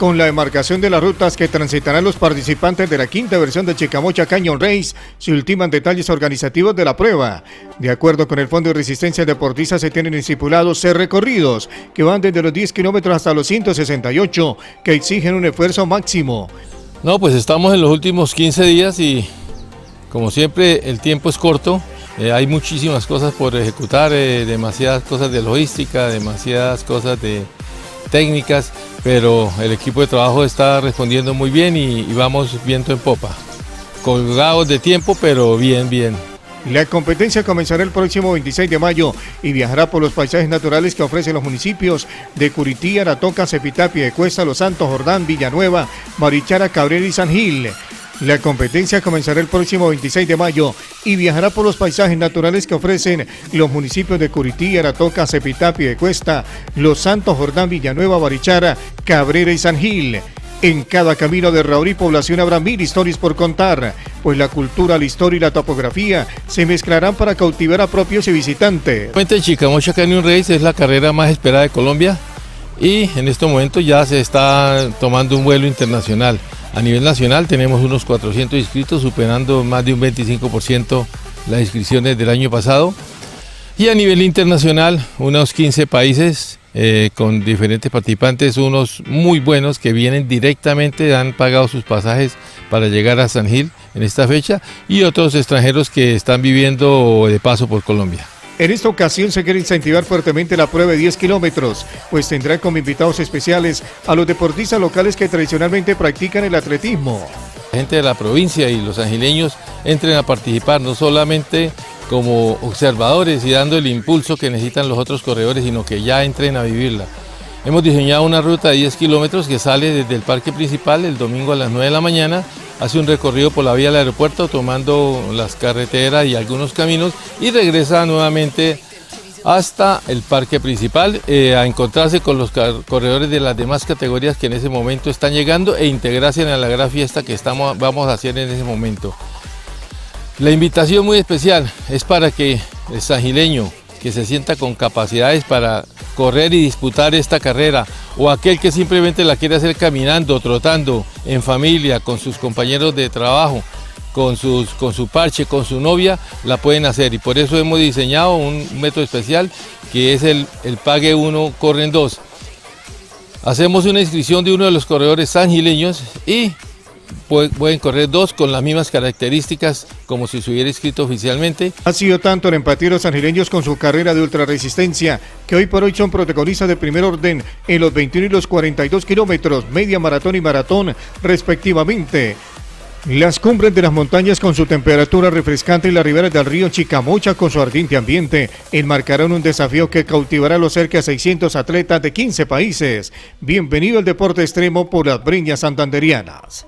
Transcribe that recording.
con la demarcación de las rutas que transitarán los participantes de la quinta versión de Chicamocha Canyon Race, se ultiman detalles organizativos de la prueba. De acuerdo con el Fondo de Resistencia Deportista, se tienen estipulados seis recorridos que van desde los 10 kilómetros hasta los 168, que exigen un esfuerzo máximo. No, pues estamos en los últimos 15 días y como siempre el tiempo es corto. Eh, hay muchísimas cosas por ejecutar, eh, demasiadas cosas de logística, demasiadas cosas de técnicas, pero el equipo de trabajo está respondiendo muy bien y, vamos viento en popa. Colgados de tiempo, pero bien, bien. La competencia comenzará el próximo 26 de mayo y viajará por los paisajes naturales que ofrecen los municipios de Curití, Aratoca, Cepitapia, Cuesta, Los Santos, Jordán, Villanueva, Marichara, Cabrera y San Gil. La competencia comenzará el próximo 26 de mayo y viajará por los paisajes naturales que ofrecen los municipios de Curití, Aratoca, Cepitapia, Cuesta, Los Santos, Jordán, Villanueva, Barichara, Cabrera y San Gil. En cada camino de Raúl y población habrá mil historias por contar, pues la cultura, la historia y la topografía se mezclarán para cautivar a propios y visitantes. Chicamocha Canyon Race es la carrera más esperada de Colombia y en este momento ya se está tomando un vuelo internacional. A nivel nacional tenemos unos 400 inscritos, superando más de un 25% las inscripciones del año pasado. Y a nivel internacional, unos 15 países eh, con diferentes participantes, unos muy buenos que vienen directamente, han pagado sus pasajes para llegar a San Gil en esta fecha, y otros extranjeros que están viviendo de paso por Colombia. En esta ocasión se quiere incentivar fuertemente la prueba de 10 kilómetros, pues tendrá como invitados especiales a los deportistas locales que tradicionalmente practican el atletismo. La gente de la provincia y los angileños entren a participar no solamente como observadores y dando el impulso que necesitan los otros corredores, sino que ya entren a vivirla. Hemos diseñado una ruta de 10 kilómetros que sale desde el parque principal el domingo a las 9 de la mañana hace un recorrido por la vía del aeropuerto tomando las carreteras y algunos caminos y regresa nuevamente hasta el parque principal eh, a encontrarse con los corredores de las demás categorías que en ese momento están llegando e integrarse en la gran fiesta que estamos, vamos a hacer en ese momento. La invitación muy especial es para que el sagileño que se sienta con capacidades para correr y disputar esta carrera, o aquel que simplemente la quiere hacer caminando, trotando, en familia, con sus compañeros de trabajo, con, sus, con su parche, con su novia, la pueden hacer. Y por eso hemos diseñado un método especial que es el, el Pague 1, Corren 2. Hacemos una inscripción de uno de los corredores sangileños y pueden correr dos con las mismas características como si se hubiera inscrito oficialmente. Ha sido tanto en empatía los angileños con su carrera de ultrarresistencia, que hoy por hoy son protagonistas de primer orden en los 21 y los 42 kilómetros, media maratón y maratón, respectivamente. Las cumbres de las montañas con su temperatura refrescante y las riberas del río Chicamocha con su ardiente ambiente enmarcarán un desafío que cautivará a los cerca de 600 atletas de 15 países. Bienvenido al deporte extremo por las breñas santanderianas.